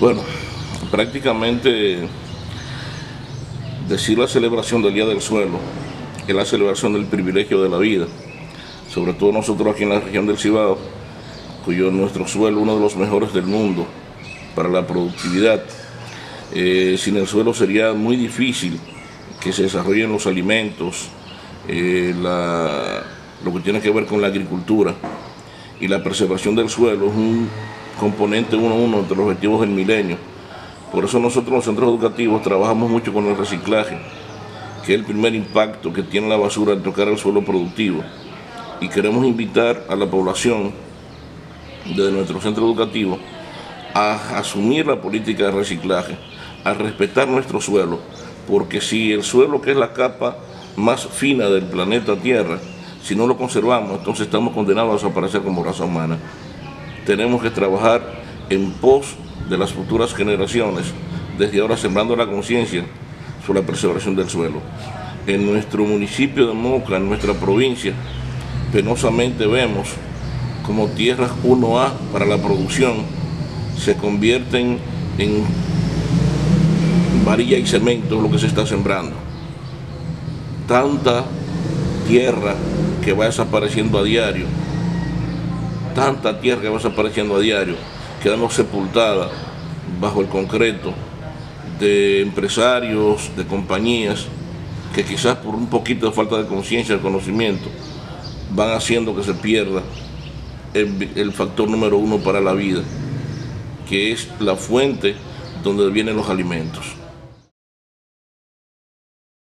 Bueno, prácticamente decir la celebración del Día del Suelo es la celebración del privilegio de la vida, sobre todo nosotros aquí en la región del Cibao, cuyo nuestro suelo es uno de los mejores del mundo para la productividad. Eh, sin el suelo sería muy difícil que se desarrollen los alimentos, eh, lo que tiene que ver con la agricultura y la preservación del suelo es un componente uno a uno de los objetivos del milenio. Por eso nosotros los centros educativos trabajamos mucho con el reciclaje, que es el primer impacto que tiene la basura al tocar el suelo productivo. Y queremos invitar a la población de nuestro centro educativo a asumir la política de reciclaje, a respetar nuestro suelo, porque si el suelo, que es la capa más fina del planeta Tierra, si no lo conservamos, entonces estamos condenados a desaparecer como raza humana tenemos que trabajar en pos de las futuras generaciones, desde ahora sembrando la conciencia sobre la preservación del suelo. En nuestro municipio de Moca, en nuestra provincia, penosamente vemos como tierras 1A para la producción se convierten en varilla y cemento lo que se está sembrando. Tanta tierra que va desapareciendo a diario tanta tierra que va desapareciendo a diario, quedando sepultada bajo el concreto de empresarios, de compañías, que quizás por un poquito de falta de conciencia, de conocimiento, van haciendo que se pierda el, el, factor número uno para la vida, que es la fuente donde vienen los alimentos.